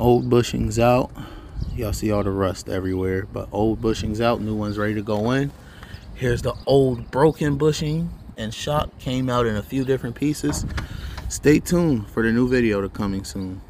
Old bushings out. Y'all see all the rust everywhere, but old bushings out, new ones ready to go in. Here's the old broken bushing and shock came out in a few different pieces. Stay tuned for the new video to coming soon.